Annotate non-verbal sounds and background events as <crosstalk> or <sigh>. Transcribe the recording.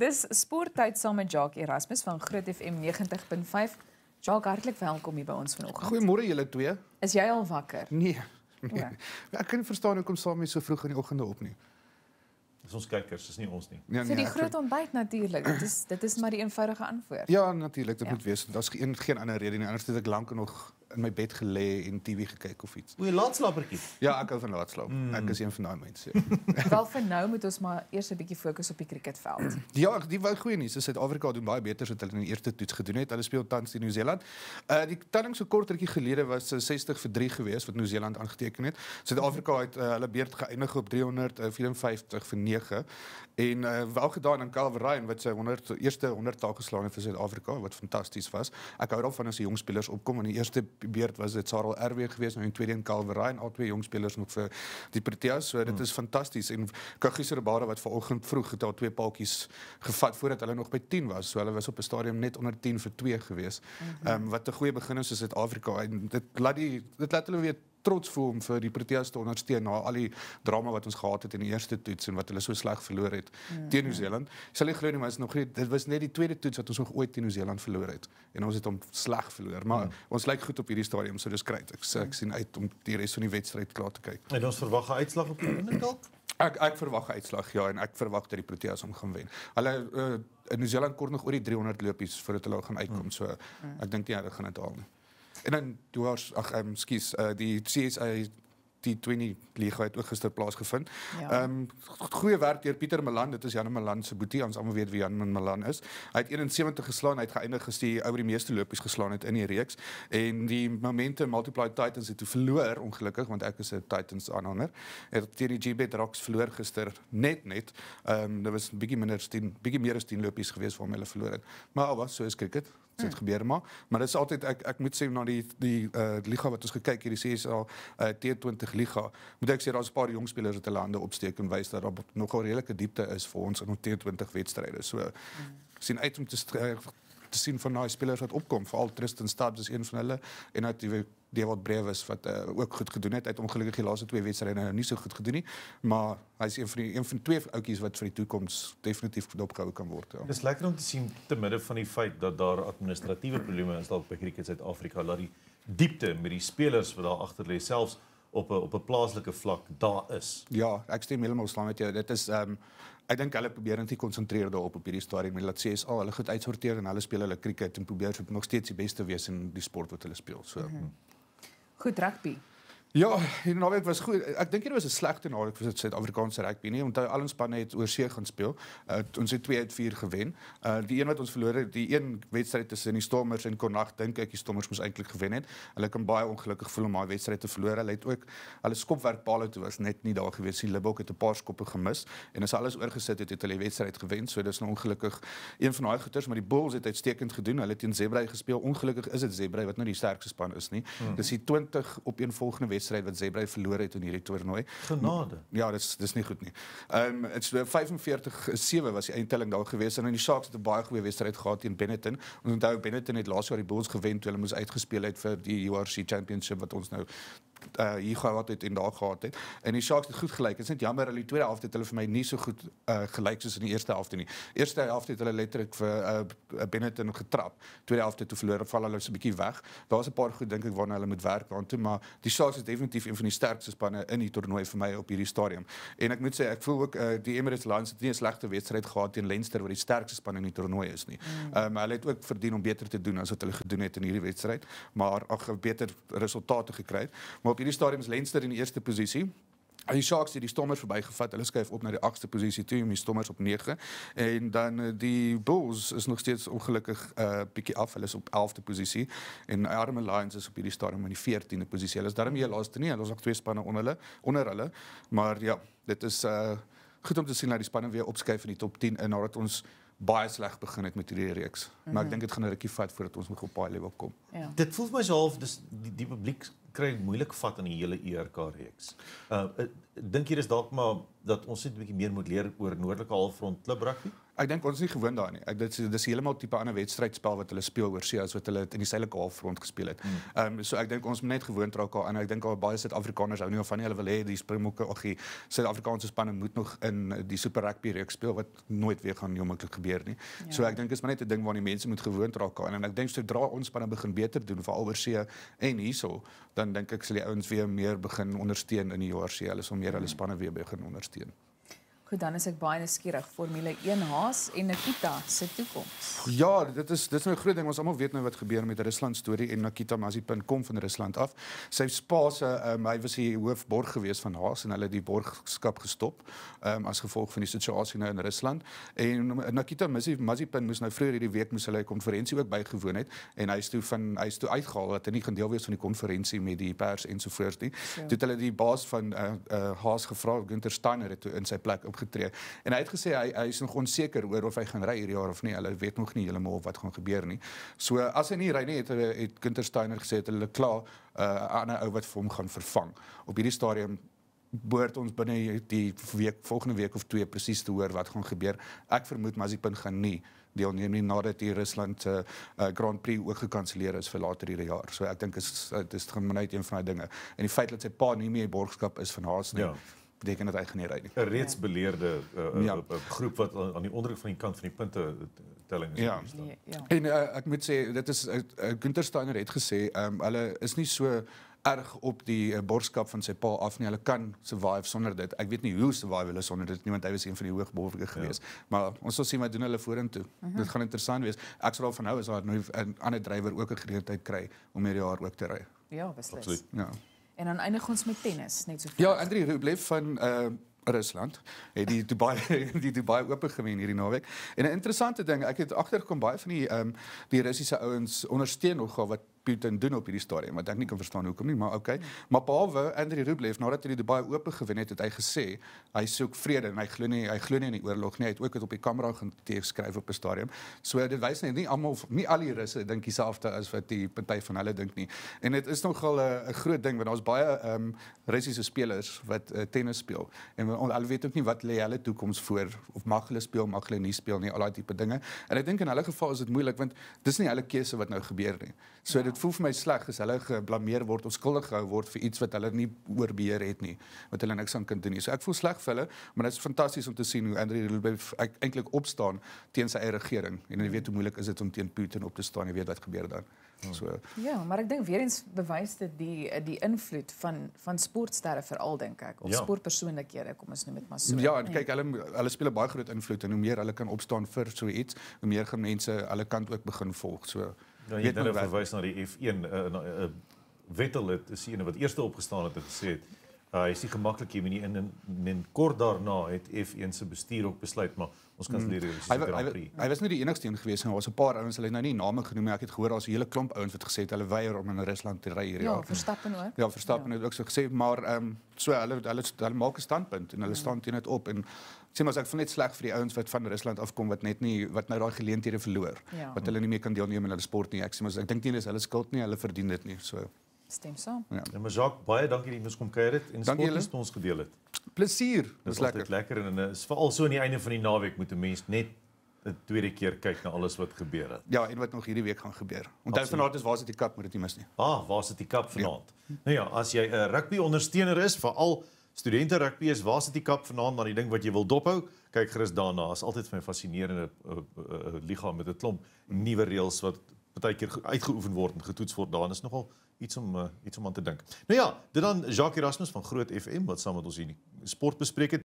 Dis sporttyd saam met Jacques Erasmus van Groot FM 90.5. Jacques, hartlik welkom hier by ons vanoggend. Goeiemôre julle twee. Is jy al wakker? Nee. nee. Ja. Ek kan nie verstaan hoekom saam met so vroeg in die oggende op nie. Dis ons kykers, dis nie ons nie. Nee, Vir die groot ontbyt natuurlik. Dit is dit is maar die eenvoudige antwoord. Ja, natuurlik, dit Ja. moet wees. Daar's geen geen ander rede nie. Anders het ek lank nog in my bed gelê en TV gekyk of iets. O, jy laatslapertjie. Ja, ek hou van laat slaap. Mm. Ek is een van daai mense. <laughs> Wel vir nou moet ons maar eers 'n bietjie fokus op die cricketveld. Ja, die wou goeie nuus. is Suid-Afrika doen baie beter as wat hulle in die eerste toets gedoen het. Hulle speel tans teen Nieu-Seeland. Uh die telling so kort rukkie gelede was uh, 60 vir 3 geweest wat Nieu-Seeland aangeteken het. Suid-Afrika het uh, hulle beurt geëindig op 354 vir 9 en uh, wel gedaan aan Calvin Ryan wat sy 100 eerste 100 taal geslaan het vir Suid-Afrika wat fantasties was. Ek hou daarvan as die jong spelers opkom in die eerste beurt was dit Sarel RW geweest en in tweede en Calvin Ryan, al twee jong spelers nog vir die Proteas. So dit is fantasties en Kagiso Rabada wat vanoggend vroeg het al twee paaltjies gevat voordat hulle nog by 10 was. So hulle was op 'n stadium net onder 10 vir 2 geweest. Ehm um, wat 'n goeie begin is vir Suid-Afrika en dit laat die dit laat hulle weer trots voel om vir die Proteas te ondersteun na al die drama wat ons gehad het in die eerste toets en wat hulle so sleg verloor het teen Nieu-Seeland. Sal nie glo nie, maar is nog nie dit was net die tweede toets wat ons nog ooit teen Nieu-Seeland verloor het en ons het hom sleg verloor. Maar ons lyk goed op hierdie stadium, so dis great. Ek, ek sien uit om die res van die wedstryd klaar te kyk. En ons verwag 'n uitslag op die einde dalk. Ek ek verwag 'n uitslag ja en ek verwag dat die Proteas hom gaan wen. Hulle uh, in Nieu-Seeland kort nog oor die 300 lopies voordat hulle gaan uitkom. So ek dink nie hulle gaan dit haal nie. En dan was ag ehm um, skus uh, die CSA die 20 liga het ook gister plaasgevind. Ja. Ehm um, goeie werk deur Pieter Malan, dit is Jan Malan se boetie, ons almal weet wie Jan Malan is. Hy het 71 geslaan, hy het geëindig as die ou wat die meeste lopies geslaan het in die reeks en die momente Multiply Titans het toe verloor ongelukkig want ek is 'n Titans aanhanger. Het teen die GB Rocks verloor gister net net. Ehm um, daar was 'n bietjie minder as 10 bietjie meer as 10 lopies gewees waarmee hulle verloor het. Maar al was so is cricket. Dit het gebeur maar, maar dit is altyd ek ek moet sê na die die uh, liga wat ons gekyk hierdie CSA uh, T20 liga, moet ek sê daar's 'n paar jong spelers wat hulle hande opsteek en wys dat daar nogal redelike diepte is vir ons in ons T20 wedstryde. So ek sien uit om te te sien van daai spelers wat opkom, veral Tristan Stubbs is een van hulle en natuurlik Dewald Brevis wat uh, ook goed gedoen het. Hy het ongelukkig die laaste twee wedstryde nou nie so goed gedoen nie, maar hy's een van die een van twee ouetjies wat vir die toekoms definitief dopgehou kan word. Ja. Dis lekker om te sien te midde van die feit dat daar administratiewe probleme is dalk by Cricket Suid-Afrika dat die diepte met die spelers wat daar agter lê selfs op 'n op 'n plaaslike vlak daar is. Ja, ek stem heeltemal saam met jou. Dit is ehm um, ek dink hulle probeer net konsentreer daarop op hierdie stadium en laat sê is al hulle goed uitsorteer en hulle speel hulle cricket en probeer nog steeds die beste wees in die sport wat hulle speel. So. Mm -hmm. Goed rugby. Ja, die naweek was goed. Ek dink dit was 'n slegte naweek vir Suid-Afrikaanse rugby nie, want al ons spanne het oor see gaan speel. Uh, ons het 2 uit 4 gewen. Uh die een wat ons verloor het, die een wedstryd tussen die Stormers en Connacht, dink ek die Stormers moes eintlik gewen het. Hulle kan baie ongelukkig voel om daai wedstryd te verloor. Hulle het ook hulle skopwerkpale toe was net nie daar gewees. Die Libbok het 'n paar skoppe gemis en as alles oorgesit het, het hulle die wedstryd gewen. So dis nou ongelukkig een van daai goeters, maar die Bulls het uitstekend gedoen. Hulle het teen Zebra gespeel. Ongelukkig is dit Zebra wat nou die sterkste span is nie. Mm. Dis die 20 op een volgende wedstryd wat Zebra verloor het in hierdie toernooi. Genade. Ja, dis dis nie goed nie. Ehm um, dit's 45-7 was die eindtelling daar gewees en in die Sharks het 'n baie goeie wedstryd gehad teen Benetton. Ons onthou Benetton het laas jaar die Bulls gewen toe hulle moes uitgespeel het vir die URC Championship wat ons nou uh hier gehad het en daar gehad het. En die Sharks het goed gelyk. Dit is net jammer hulle die tweede helfte het hulle vir my nie so goed uh gelyk soos in die eerste helfte nie. Eerste helfte het hulle letterlik vir uh Benetton getrap. Tweede helfte toe verloor, val hulle so 'n bietjie weg. Daar's 'n paar goed dink ek waarna hulle moet werk daartoe, maar die Sharks is definitief een van die sterkste spanne in die toernooi vir my op hierdie stadium. En ek moet sê ek voel ook uh die Emirates Lions het nie 'n slegte wedstryd gehad teen Leinster wat die sterkste span in die toernooi is nie. Ehm um, hulle het ook verdien om beter te doen as wat hulle gedoen het in hierdie wedstryd, maar ag beter resultate gekry het. Maar op hierdie stadium is Leinster in die eerste posisie. En die Sharks het die Stormers verbygevat. Hulle skuif op na die 8ste posisie toe, en die Stormers op 9. En dan uh, die Bulls is nog steeds ongelukkig 'n uh, bietjie af. Hulle is op 11de posisie en Arme Lions is op hierdie stadium in die 14de posisie. Hulle is daarmee die laaste nie. Hulle is nog twee spanne onder hulle, onder hulle. Maar ja, dit is uh goed om te sien dat die spanne weer opskuif in die top 10 en nadat ons baie sleg begin het met hierdie reeks. Maar ek dink dit gaan 'n rukkie vat voordat ons nog op daai level kom. Ja. Dit voel vir my so half dis die, die publiek kry moeilik vat aan die hele ERK reeks. Uh, uh dink jy dis dalk maar dat ons net 'n bietjie meer moet leer oor noordelike halfrond klub rugby? Ek dink ons is nie gewoond daarin nie. Ek dit is dis heeltemal tipe ander wedstrydspel wat hulle speel oor see as wat hulle in die suidelike halfrond gespeel het. Hmm. Ehm um, so ek dink ons moet net gewoond raak aan en ek dink al baie Suid-Afrikaners hou nie van nie. Hulle wil hê die Springbokke ag die Suid-Afrikaanse spanne moet nog in die Super Rugby reeks speel wat nooit weer gaan nie onmoontlik gebeur nie. Ja. So ek dink is maar net 'n ding waar die mense moet gewoond raak aan en ek dink sodra ons spanne begin beter doen veral oor see en hierso, dan dink ek sal die ouens weer meer begin ondersteun in die JRC. Hulle sal meer hulle spanne weer begin ondersteun. Goed, dan is ek baie nuuskierig Formule 1 Haas en Nikita se toekoms. Ja, dit is dit is nou 'n groot ding. Ons almal weet nou wat gebeur met Rusland storie en Nikita Mazepin kom van Rusland af. Sy pa se um, hy was die hoofborg gewees van Haas en hulle het die borgskap gestop um, as gevolg van die situasie nou in Rusland. En Nikita Mazepin moes nou vroeër hierdie week moes hulle 'n konferensie ook bygewoon het en hy is toe van hy is toe uitgehaal dat hy nie gaan deel wees van die konferensie met die pers ensovoorts nie. So. Toe het hulle die baas van uh, uh, Haas gevra, Günther Steiner het toe in sy plek op opgetree. En hy het gesê hy hy is nog onseker oor of hy gaan ry hierdie jaar of nie. Hulle weet nog nie heeltemal wat gaan gebeur nie. So as hy nie ry nie, het hulle het Gunter Steiner gesê het hulle klaar 'n uh, ander ou wat vir hom gaan vervang. Op hierdie stadium behoort ons binne die week volgende week of twee presies te hoor wat gaan gebeur. Ek vermoed Mazepin gaan nie deelneem nie nadat die Rusland se uh, Grand Prix ook gekanselleer is vir later hierdie jaar. So ek dink is dit is net een van daai dinge. En die feit dat sy pa nie meer borgskap is van Haas nie. Ja beteken dat hy nie ry nie. 'n Reeds beleerde uh, ja. uh, groep wat aan die onderdruk van die kant van die punte telling is. Ja. Nee, ja. En uh, ek moet sê dit is uh, Günther Steiner het gesê, um, hulle is nie so erg op die uh, borskap van sy pa af nie. Hulle kan survive sonder dit. Ek weet nie hoe survive hulle sonder dit nie want hy was een van die hoogborgige ja. gewees. Ja. Maar ons sal sien wat doen hulle vorentoe. Uh mhm. -huh. Dit gaan interessant wees. Ek sal daarvan hou as daar nou 'n ander drywer ook 'n geleentheid kry om hierdie jaar ook te ry. Ja, beslis. Ja. En dan eindig ons met tennis, net so. Ja, Andri Rublev van uh Rusland het die Dubai <laughs> die Dubai Ope gewen hierdie naweek. En 'n interessante ding, ek het agtergekom baie van die ehm um, die Russiese ouens ondersteun nogal wat Putin doen op hierdie stadium, wat ek nie kan verstaan hoekom nie, maar okay. Maar behalwe Andriy Rublev nadat hy die Dubai Ope gewen het, het hy gesê hy soek vrede en hy glo nie hy glo nie in die oorlog nie. Hy het ook dit op die kamera geskryf op 'n stadium. So dit wys net nie almal nie al die Russe dink dieselfde as wat die party van hulle dink nie. En dit is nogal 'n groot ding want daar's baie ehm um, Russiese spelers wat uh, tennis speel en hulle weet ook nie wat lê hulle toekoms voor of mag hulle speel, mag hulle nie speel nie, al daai tipe dinge. En ek dink in hulle geval is dit moeilik want dis nie hulle keuse wat nou gebeur nie. So ja. dit voel vir my sleg as hulle geblameer word of skuldig gehou word vir iets wat hulle nie oor beheer het nie, wat hulle niks aan kan doen nie. So ek voel sleg vir hulle, maar dit is fantasties om te sien hoe Andriy Rublev eintlik opstaan teen sy eie regering. En jy weet hoe moeilik is dit om teen Putin op te staan, jy weet wat gebeur dan. So Ja, maar ek dink weer eens bewys dit die die invloed van van sportsterre veral dink ek of ja. sportpersoonlikhede kom ons noem dit maar so. Ja, en kyk hulle hulle speel 'n baie groot invloed en hoe meer hulle kan opstaan vir so iets, hoe meer gaan mense hulle kant ook begin volg. So Ja, jy het nou verwys na die F1 uh, uh, uh, Vettel het is een wat eerste opgestaan het en gesê het uh, hy is nie gemaklik hier nie in en kort daarna het F1 se bestuur ook besluit maar ons kan leer hier die Grand Prix. Hy was nie die enigste een gewees nie. Daar was 'n paar ouens, hulle het nou nie name genoem nie. Ek het gehoor daar's 'n hele klomp ouens wat gesê het hulle weier om in Rusland te ry hierdie jaar. Ja, Verstappen ook. Ja, Verstappen ja. het ook so gesê, maar ehm um, so hulle hulle hulle maak 'n standpunt en hulle ja. staan teen dit op en sê maar as ek van net sleg vir die ouens wat van Rusland afkom wat net nie wat nou daai geleenthede verloor. Ja. Wat hulle nie meer kan deelneem aan hulle sport nie. Ek sê maar ek dink nie dis hulle skuld nie. Hulle verdien dit nie. So Stem saam. Ja. ja, maar Jacques, baie dankie dat jy ons kom kuier het en sport met ons gedeel het. Plesier. Dis lekker. lekker en is veral so aan die einde van die naweek moet 'n mens net 'n tweede keer kyk na alles wat gebeur het. Ja, en wat nog hierdie week gaan gebeur. Onthou vanaand is waar sit die kap, moet dit nie mis nie. Ah, waar sit die kap vanaand? Ja. Nou ja, as jy 'n rugby ondersteuner is, veral studente rugby is, waar sit die kap vanaand na die ding wat jy wil dophou? Kyk gerus daarna. Is altyd vir my fascinerende uh, uh, uh, liga met 'n klomp nuwe reëls wat baie keer uitgeoefen word en getoets word. Daar is nogal iets om uh, iets om aan te dink. Nou ja, dit dan Jacques Erasmus van Groot FM wat saam met ons hier sport bespreek het.